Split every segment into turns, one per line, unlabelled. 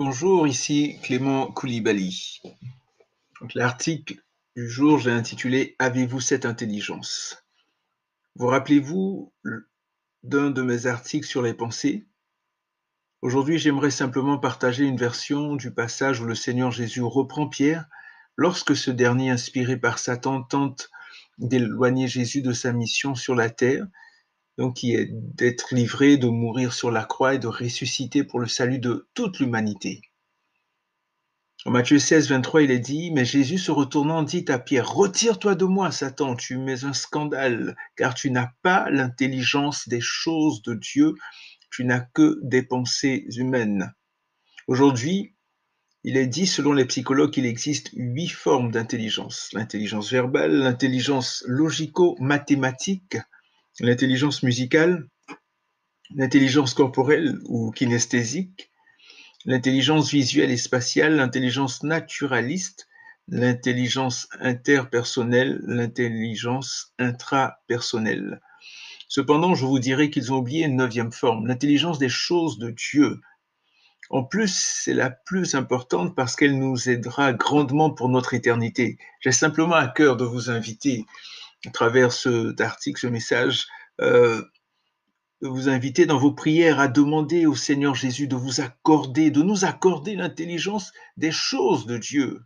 Bonjour, ici Clément Koulibaly. L'article du jour, j'ai intitulé Avez-vous cette intelligence? Vous rappelez-vous d'un de mes articles sur les pensées? Aujourd'hui, j'aimerais simplement partager une version du passage où le Seigneur Jésus reprend Pierre lorsque ce dernier, inspiré par Satan, tente d'éloigner Jésus de sa mission sur la terre donc qui est d'être livré, de mourir sur la croix et de ressusciter pour le salut de toute l'humanité. En Matthieu 16, 23, il est dit, mais Jésus se retournant dit à Pierre, Retire-toi de moi, Satan, tu mets un scandale, car tu n'as pas l'intelligence des choses de Dieu, tu n'as que des pensées humaines. Aujourd'hui, il est dit, selon les psychologues, qu'il existe huit formes d'intelligence. L'intelligence verbale, l'intelligence logico-mathématique, l'intelligence musicale, l'intelligence corporelle ou kinesthésique, l'intelligence visuelle et spatiale, l'intelligence naturaliste, l'intelligence interpersonnelle, l'intelligence intrapersonnelle. Cependant, je vous dirais qu'ils ont oublié une neuvième forme, l'intelligence des choses de Dieu. En plus, c'est la plus importante parce qu'elle nous aidera grandement pour notre éternité. J'ai simplement à cœur de vous inviter travers cet article, ce message, euh, vous inviter dans vos prières à demander au Seigneur Jésus de vous accorder, de nous accorder l'intelligence des choses de Dieu.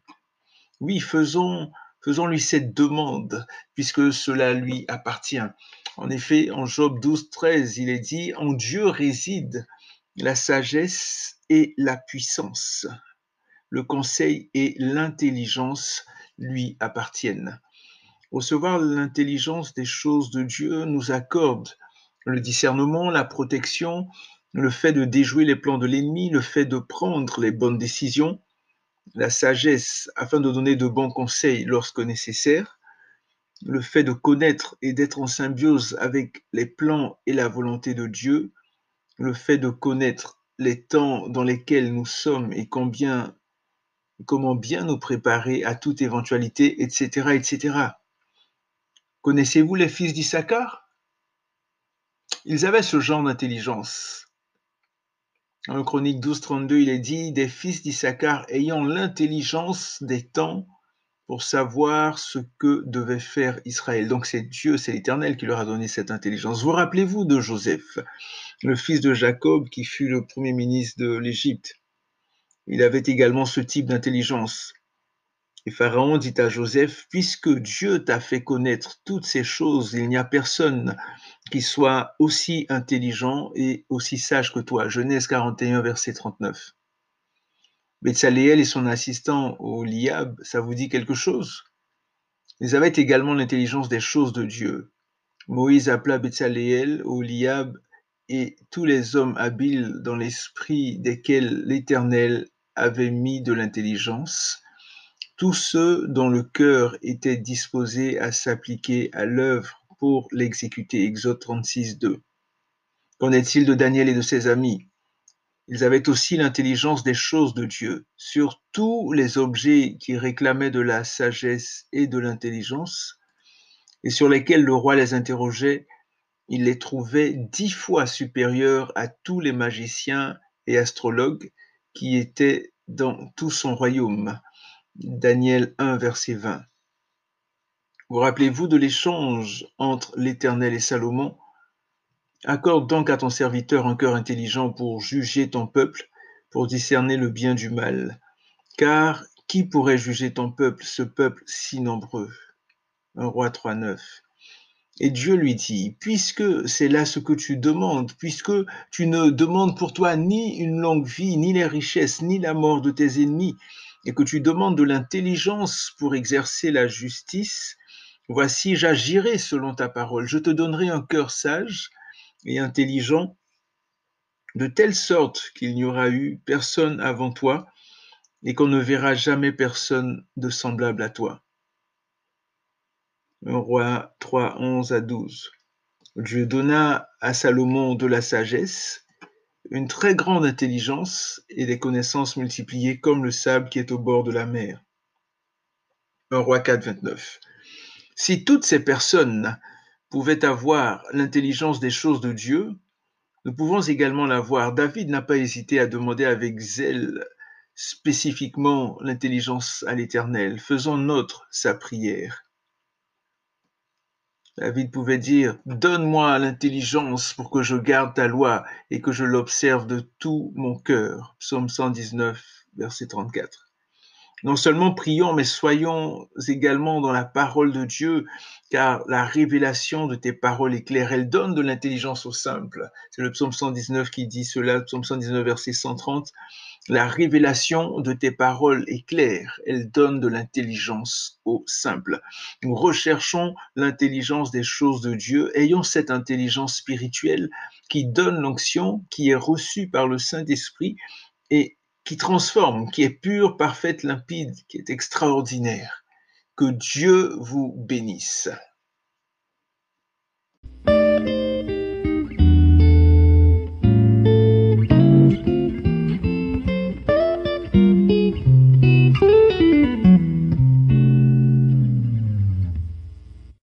Oui, faisons, faisons lui cette demande, puisque cela lui appartient. En effet, en Job 12, 13, il est dit, en Dieu réside la sagesse et la puissance. Le conseil et l'intelligence lui appartiennent. Recevoir l'intelligence des choses de Dieu nous accorde le discernement, la protection, le fait de déjouer les plans de l'ennemi, le fait de prendre les bonnes décisions, la sagesse afin de donner de bons conseils lorsque nécessaire, le fait de connaître et d'être en symbiose avec les plans et la volonté de Dieu, le fait de connaître les temps dans lesquels nous sommes et combien, comment bien nous préparer à toute éventualité, etc., etc. Connaissez-vous les fils d'Issachar Ils avaient ce genre d'intelligence. En Chronique 12, 32, il est dit Des fils d'Issachar ayant l'intelligence des temps pour savoir ce que devait faire Israël. Donc c'est Dieu, c'est l'Éternel qui leur a donné cette intelligence. Vous rappelez-vous de Joseph, le fils de Jacob qui fut le premier ministre de l'Égypte? Il avait également ce type d'intelligence. Et Pharaon dit à Joseph, Puisque Dieu t'a fait connaître toutes ces choses, il n'y a personne qui soit aussi intelligent et aussi sage que toi. Genèse 41, verset 39. Betsaléel et son assistant au Liab, ça vous dit quelque chose? Ils avaient également l'intelligence des choses de Dieu. Moïse appela Betsaléel, Liab et tous les hommes habiles dans l'esprit desquels l'Éternel avait mis de l'intelligence tous ceux dont le cœur était disposé à s'appliquer à l'œuvre pour l'exécuter. Exode 36, 2. Qu'en est-il de Daniel et de ses amis? Ils avaient aussi l'intelligence des choses de Dieu. Sur tous les objets qui réclamaient de la sagesse et de l'intelligence, et sur lesquels le roi les interrogeait, il les trouvait dix fois supérieurs à tous les magiciens et astrologues qui étaient dans tout son royaume. Daniel 1, verset 20. Vous rappelez-vous de l'échange entre l'Éternel et Salomon? Accorde donc à ton serviteur un cœur intelligent pour juger ton peuple, pour discerner le bien du mal. Car qui pourrait juger ton peuple, ce peuple si nombreux? 1 roi 3, 9. Et Dieu lui dit, puisque c'est là ce que tu demandes, puisque tu ne demandes pour toi ni une longue vie, ni les richesses, ni la mort de tes ennemis, et que tu demandes de l'intelligence pour exercer la justice, voici, j'agirai selon ta parole. Je te donnerai un cœur sage et intelligent, de telle sorte qu'il n'y aura eu personne avant toi et qu'on ne verra jamais personne de semblable à toi. Roi 3, 11 à 12. Dieu donna à Salomon de la sagesse une très grande intelligence et des connaissances multipliées comme le sable qui est au bord de la mer. 1 roi 4, 29. Si toutes ces personnes pouvaient avoir l'intelligence des choses de Dieu, nous pouvons également l'avoir. David n'a pas hésité à demander avec zèle spécifiquement l'intelligence à l'Éternel, faisons notre sa prière. David pouvait dire, Donne-moi l'intelligence pour que je garde ta loi et que je l'observe de tout mon cœur. Psaume 119, verset 34. Non seulement prions, mais soyons également dans la parole de Dieu, car la révélation de tes paroles est claire. Elle donne de l'intelligence au simple. C'est le psaume 119 qui dit cela, psaume 119, verset 130. La révélation de tes paroles est claire. Elle donne de l'intelligence au simple. Nous recherchons l'intelligence des choses de Dieu. Ayons cette intelligence spirituelle qui donne l'onction, qui est reçue par le Saint-Esprit et qui transforme, qui est pure, parfaite, limpide, qui est extraordinaire. Que Dieu vous bénisse.